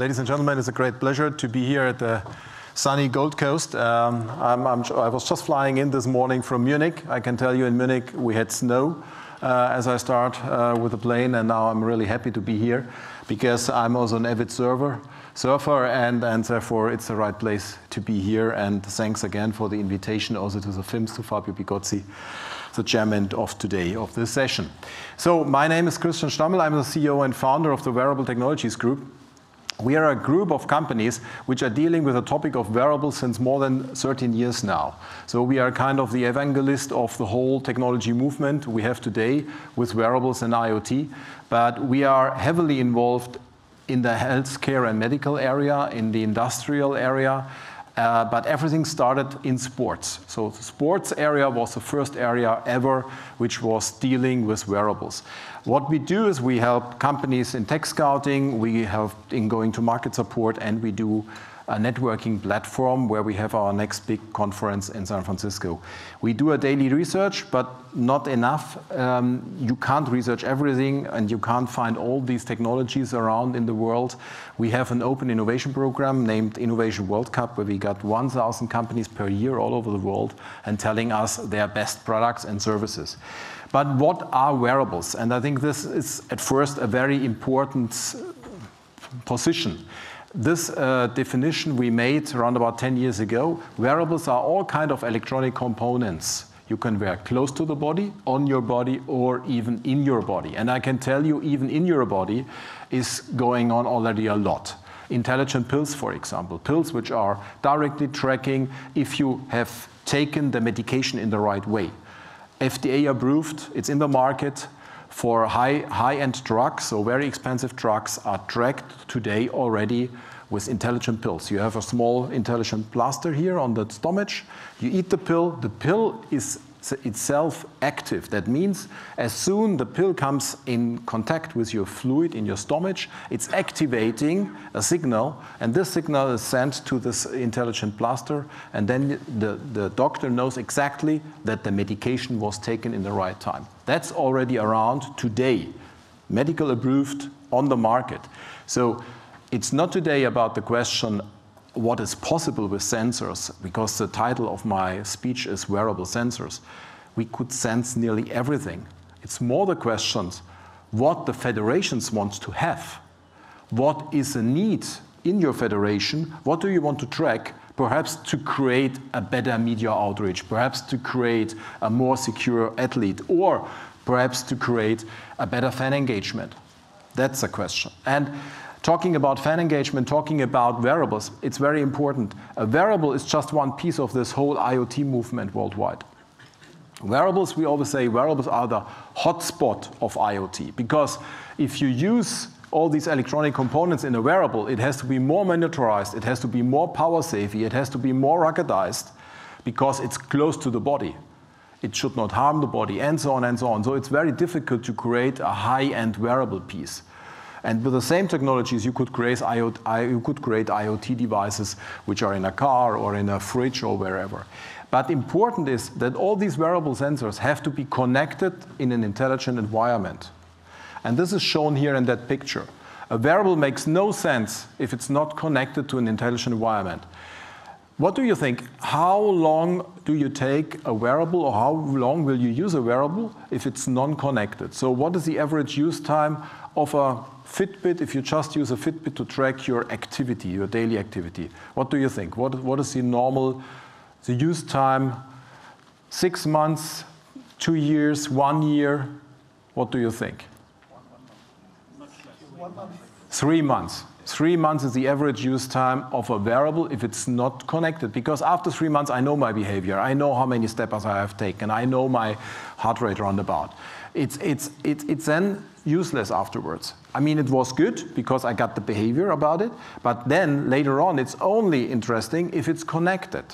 Ladies and gentlemen, it's a great pleasure to be here at the sunny Gold Coast. Um, I'm, I'm, i was just flying in this morning from Munich. I can tell you in Munich we had snow uh, as I start uh, with the plane, and now I'm really happy to be here because I'm also an avid surfer, surfer, and, and therefore it's the right place to be here. And thanks again for the invitation also to the FIMS, to Fabio Pigozzi the chairman of today of this session. So my name is Christian Stammel. I'm the CEO and founder of the Wearable Technologies Group. We are a group of companies which are dealing with the topic of wearables since more than 13 years now. So we are kind of the evangelist of the whole technology movement we have today with wearables and IoT. But we are heavily involved in the healthcare and medical area, in the industrial area, uh, but everything started in sports. So the sports area was the first area ever which was dealing with wearables. What we do is we help companies in tech scouting, we help in going to market support, and we do a networking platform where we have our next big conference in San Francisco. We do a daily research, but not enough. Um, you can't research everything and you can't find all these technologies around in the world. We have an open innovation program named Innovation World Cup where we got 1,000 companies per year all over the world and telling us their best products and services. But what are wearables? And I think this is at first a very important position this uh, definition we made around about 10 years ago. Wearables are all kind of electronic components you can wear close to the body, on your body, or even in your body. And I can tell you, even in your body is going on already a lot. Intelligent pills, for example, pills which are directly tracking if you have taken the medication in the right way. FDA approved, it's in the market, for high, high-end drugs, so very expensive drugs, are tracked today already with intelligent pills. You have a small intelligent plaster here on the stomach. You eat the pill. The pill is itself active. That means as soon the pill comes in contact with your fluid in your stomach, it's activating a signal, and this signal is sent to this intelligent plaster, and then the, the doctor knows exactly that the medication was taken in the right time. That's already around today, medical approved on the market. So it's not today about the question what is possible with sensors, because the title of my speech is Wearable Sensors, we could sense nearly everything. It's more the questions what the federations want to have. What is the need in your federation? What do you want to track? Perhaps to create a better media outreach, perhaps to create a more secure athlete, or perhaps to create a better fan engagement. That's a question. And talking about fan engagement, talking about wearables, it's very important. A wearable is just one piece of this whole IoT movement worldwide. Wearables, we always say wearables are the hotspot of IoT because if you use all these electronic components in a wearable, it has to be more miniaturized, it has to be more power savvy, it has to be more ruggedized because it's close to the body. It should not harm the body, and so on and so on. So it's very difficult to create a high-end wearable piece. And with the same technologies, you could, create IoT, devices which are in a car or in a fridge or wherever. But important is that all these wearable sensors have to be connected in an intelligent environment. And this is shown here in that picture. A wearable makes no sense if it's not connected to an intelligent environment. What do you think? How long do you take a wearable or how long will you use a wearable if it's non-connected? So what is the average use time of a Fitbit if you just use a Fitbit to track your activity, your daily activity? What do you think? What, what is the normal the use time? Six months, two years, one year? What do you think? Three months. Three months is the average use time of a wearable if it's not connected. Because after three months, I know my behavior. I know how many steps I have taken. I know my heart rate roundabout. It's, it's, it's, it's then useless afterwards. I mean, it was good because I got the behavior about it. But then later on, it's only interesting if it's connected.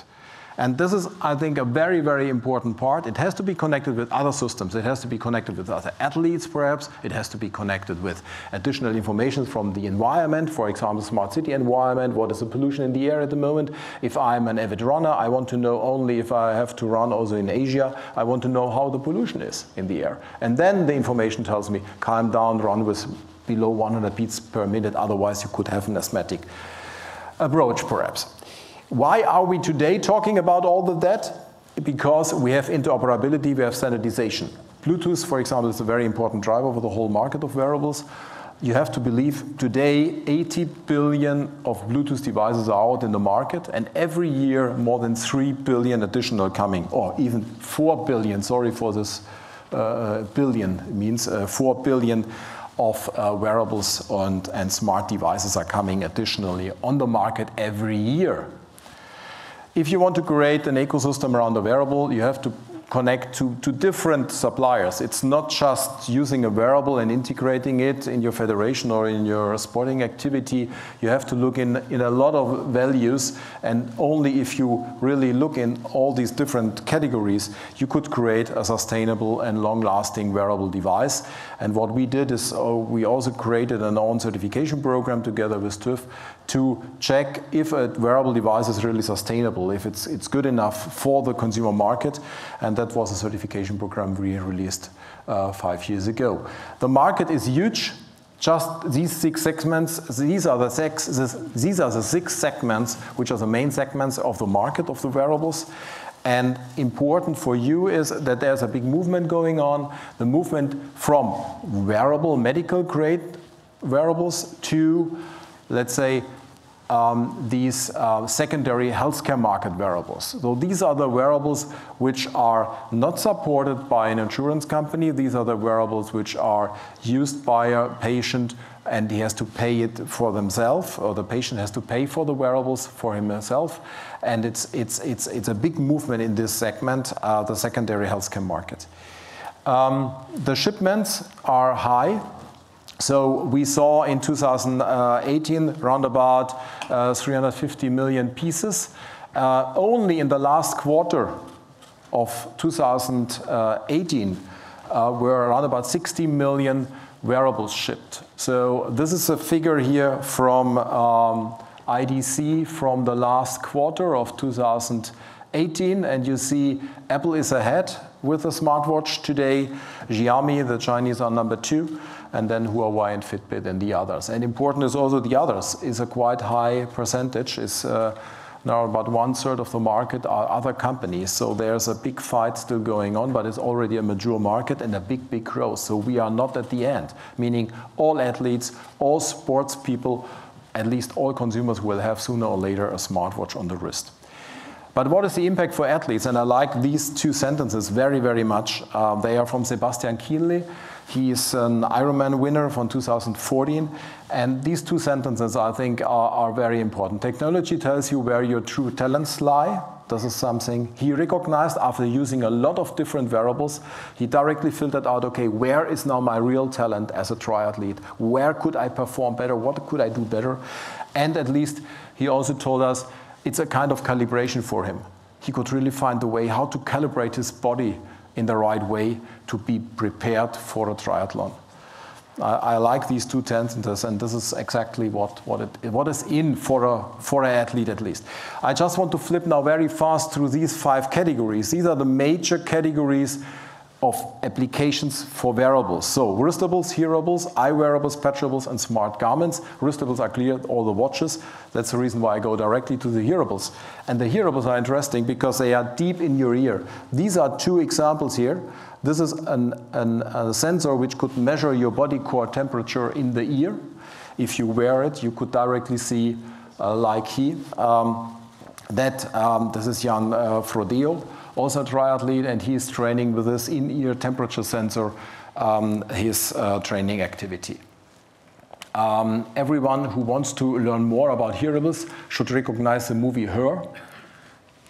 And this is, I think, a very, very important part. It has to be connected with other systems. It has to be connected with other athletes, perhaps. It has to be connected with additional information from the environment, for example, smart city environment. What is the pollution in the air at the moment? If I'm an avid runner, I want to know only if I have to run also in Asia. I want to know how the pollution is in the air. And then the information tells me, calm down, run with below 100 beats per minute. Otherwise, you could have an asthmatic approach, perhaps. Why are we today talking about all of that? Because we have interoperability, we have standardization. Bluetooth, for example, is a very important driver for the whole market of wearables. You have to believe today 80 billion of Bluetooth devices are out in the market, and every year more than 3 billion additional coming, or even 4 billion, sorry for this uh, billion, it means uh, 4 billion of uh, wearables and, and smart devices are coming additionally on the market every year. If you want to create an ecosystem around a wearable, you have to connect to, to different suppliers. It's not just using a wearable and integrating it in your federation or in your sporting activity. You have to look in, in a lot of values, and only if you really look in all these different categories, you could create a sustainable and long-lasting wearable device. And what we did is uh, we also created an own certification program together with TÜV to check if a wearable device is really sustainable, if it's, it's good enough for the consumer market. And that was a certification program we released uh, five years ago. The market is huge. Just these six segments, these are the six, these are the six segments which are the main segments of the market of the wearables. And important for you is that there's a big movement going on, the movement from wearable medical grade wearables to, let's say, um, these uh, secondary healthcare market wearables. So these are the wearables which are not supported by an insurance company. These are the wearables which are used by a patient and he has to pay it for themselves, or the patient has to pay for the wearables for himself. And it's, it's, it's, it's a big movement in this segment, uh, the secondary healthcare market. Um, the shipments are high. So we saw in 2018 around about uh, 350 million pieces. Uh, only in the last quarter of 2018 uh, were around about 60 million wearables shipped. So this is a figure here from um, IDC from the last quarter of 2018, and you see Apple is ahead with the smartwatch today. Xiaomi, the Chinese, are number two and then Huawei and Fitbit and the others. And important is also the others is a quite high percentage. Is uh, now about one third of the market are other companies. So there's a big fight still going on, but it's already a mature market and a big, big growth. So we are not at the end, meaning all athletes, all sports people, at least all consumers will have sooner or later a smartwatch on the wrist. But what is the impact for athletes? And I like these two sentences very, very much. Uh, they are from Sebastian Kienle. He is an Ironman winner from 2014. And these two sentences, I think, are, are very important. Technology tells you where your true talents lie. This is something he recognized after using a lot of different variables. He directly filtered out, okay, where is now my real talent as a triathlete? Where could I perform better? What could I do better? And at least he also told us it's a kind of calibration for him. He could really find the way how to calibrate his body in the right way to be prepared for a triathlon. I, I like these two sentences, and this is exactly what, what, it, what is in for, a, for an athlete at least. I just want to flip now very fast through these five categories. These are the major categories of applications for wearables. So wristables, hearables, eye wearables, patchables, and smart garments. Wristables are clear, all the watches. That's the reason why I go directly to the hearables. And the hearables are interesting because they are deep in your ear. These are two examples here. This is an, an, a sensor which could measure your body core temperature in the ear. If you wear it, you could directly see, uh, like he, um, that um, this is Jan uh, Frodeno also a triathlete, and he's training with this in-ear temperature sensor um, his uh, training activity. Um, everyone who wants to learn more about hearables should recognize the movie Her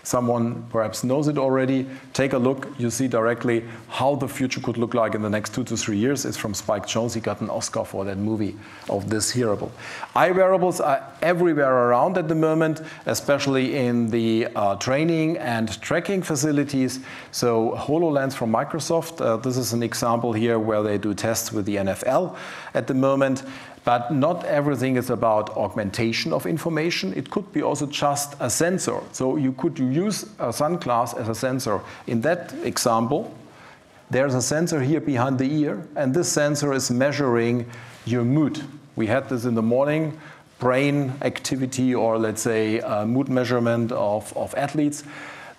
someone perhaps knows it already. Take a look. You see directly how the future could look like in the next two to three years. It's from Spike Jonze. He got an Oscar for that movie of this hearable. Eye wearables are everywhere around at the moment, especially in the uh, training and tracking facilities. So HoloLens from Microsoft. Uh, this is an example here where they do tests with the NFL at the moment. But not everything is about augmentation of information. It could be also just a sensor. So you could use a sunglass as a sensor. In that example, there's a sensor here behind the ear, and this sensor is measuring your mood. We had this in the morning, brain activity or let's say uh, mood measurement of, of athletes.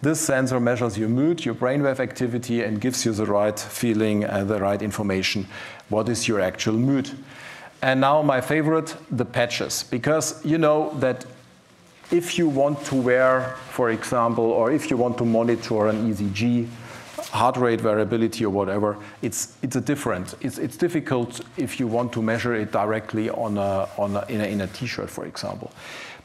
This sensor measures your mood, your brainwave activity, and gives you the right feeling and the right information. What is your actual mood? And now my favorite, the patches, because you know that if you want to wear, for example, or if you want to monitor an ECG, heart rate variability or whatever, it's, it's a different. It's, it's difficult if you want to measure it directly on a, on a, in a, in a t-shirt, for example.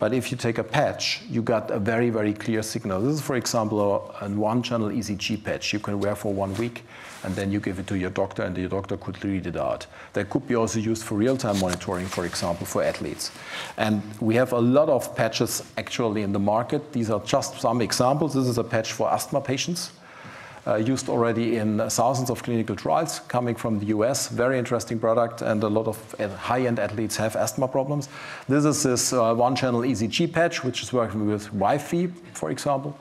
But if you take a patch, you got a very, very clear signal. This is, for example, a, a one-channel ECG patch you can wear for one week, and then you give it to your doctor, and your doctor could read it out. That could be also used for real-time monitoring, for example, for athletes. And we have a lot of patches actually in the market. These are just some examples. This is a patch for asthma patients used already in thousands of clinical trials coming from the US. Very interesting product, and a lot of high-end athletes have asthma problems. This is this uh, one-channel ECG patch, which is working with Wi-Fi, for example.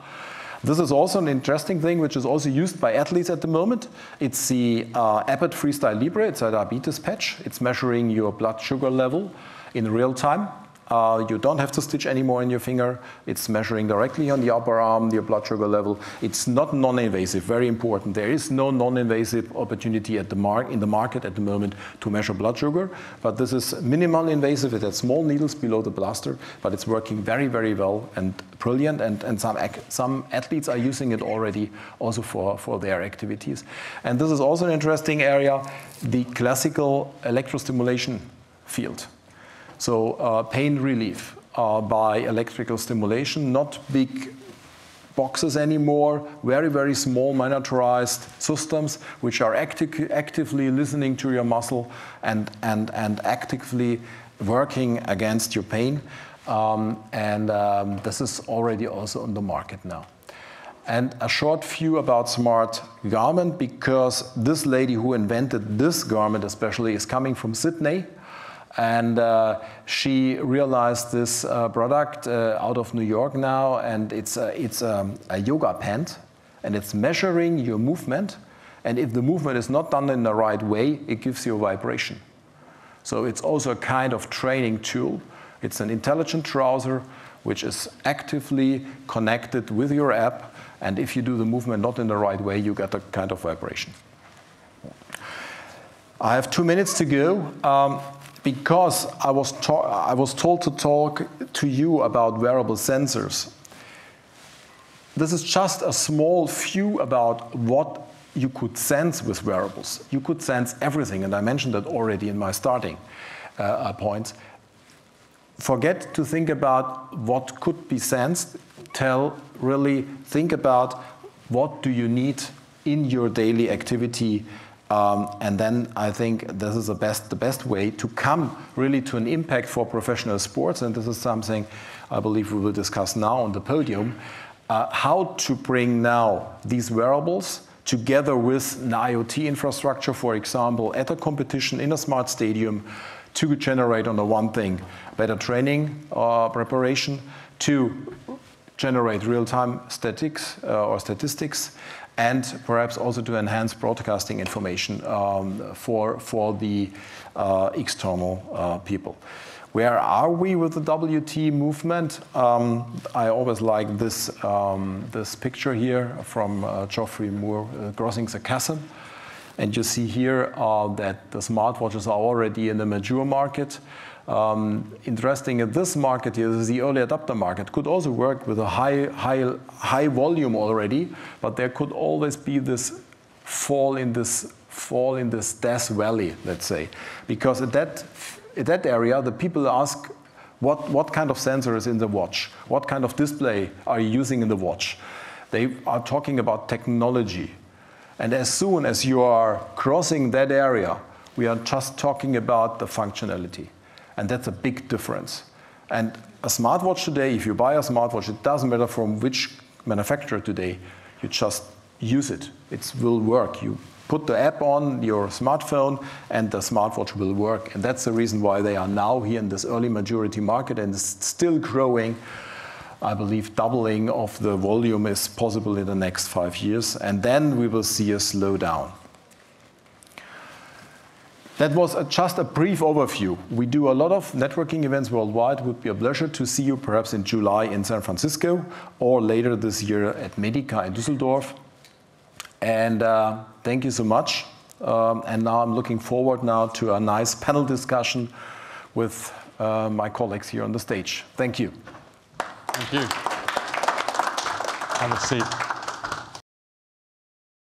This is also an interesting thing, which is also used by athletes at the moment. It's the uh, Abbott Freestyle Libre. It's a diabetes patch. It's measuring your blood sugar level in real time. Uh, you don't have to stitch anymore in your finger. It's measuring directly on the upper arm your blood sugar level. It's not non-invasive, very important. There is no non-invasive opportunity at the mar in the market at the moment to measure blood sugar, but this is minimal invasive. It has small needles below the blaster, but it's working very, very well and brilliant. And, and some, some athletes are using it already also for, for their activities. And this is also an interesting area, the classical electrostimulation field. So uh, pain relief uh, by electrical stimulation, not big boxes anymore, very, very small miniaturized systems which are acti actively listening to your muscle and, and, and actively working against your pain. Um, and um, this is already also on the market now. And a short view about smart garment, because this lady who invented this garment especially is coming from Sydney. And uh, she realized this uh, product uh, out of New York now, and it's, a, it's a, a, yoga pant, and it's measuring your movement. And if the movement is not done in the right way, it gives you a vibration. So it's also a kind of training tool. It's an intelligent trouser which is actively connected with your app. And if you do the movement not in the right way, you get a kind of vibration. I have two minutes to go. Um, because I was, I was told to talk to you about wearable sensors. This is just a small few about what you could sense with wearables. You could sense everything, and I mentioned that already in my starting uh, points. Forget to think about what could be sensed. Tell, really think about what do you need in your daily activity um, and then I think this is the best, the best way to come really to an impact for professional sports. And this is something I believe we will discuss now on the podium. Uh, how to bring now these wearables together with an IoT infrastructure, for example, at a competition in a smart stadium to generate on the one thing, better training uh, preparation, to generate real-time statistics uh, or statistics, and perhaps also to enhance broadcasting information um, for, for the uh, external uh, people. Where are we with the WT movement? Um, I always like this, um, this picture here from uh, Geoffrey Moore uh, crossing the chasm. And you see here uh, that the smartwatches are already in the mature market. Um, interesting in this market is the early adopter market, could also work with a high, high, high volume already, but there could always be this fall in this fall in this death valley, let's say, because at that at that area, the people ask, what what kind of sensor is in the watch? What kind of display are you using in the watch? They are talking about technology, and as soon as you are crossing that area, we are just talking about the functionality. And that's a big difference. And a smartwatch today, if you buy a smartwatch, it doesn't matter from which manufacturer today, you just use it. It will work. You put the app on your smartphone and the smartwatch will work. And that's the reason why they are now here in this early majority market and it's still growing. I believe doubling of the volume is possible in the next five years. And then we will see a slowdown. That was a, just a brief overview. We do a lot of networking events worldwide. It would be a pleasure to see you perhaps in July in San Francisco or later this year at Medica in Düsseldorf. And uh, thank you so much. Um, and now I'm looking forward now to a nice panel discussion with uh, my colleagues here on the stage. Thank you. Thank you. Have a seat.